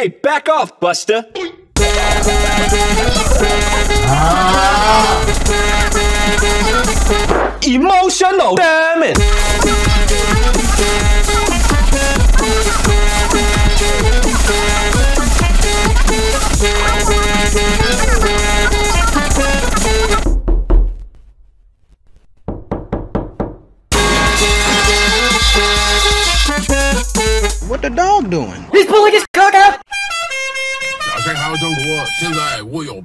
Hey, back off, Buster! Emotional damage! What the dog doing? 还要中国，现在我有。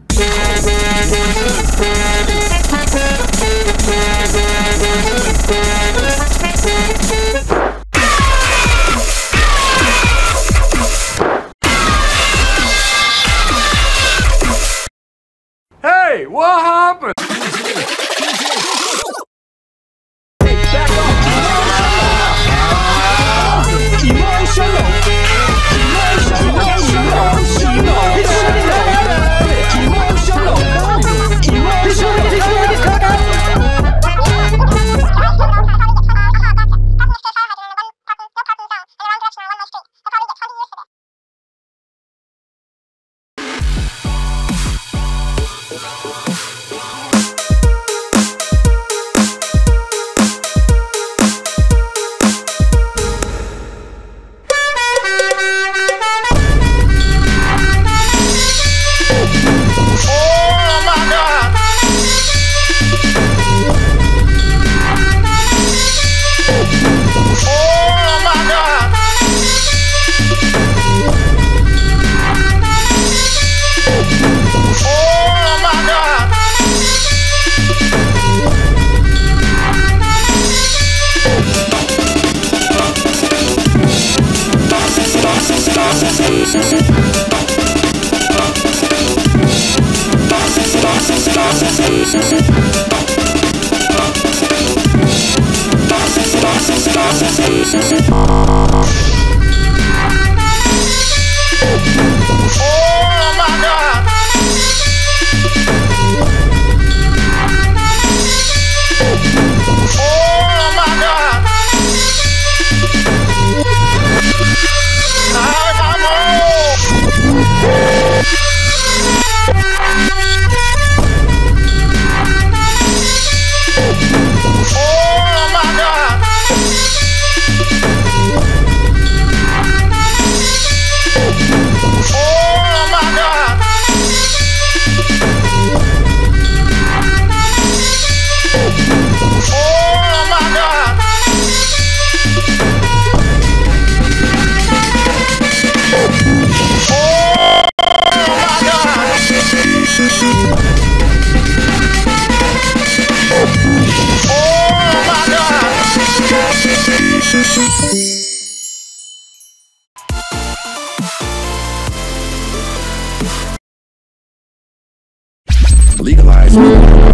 Oh, oh, oh. Oh my Legalize.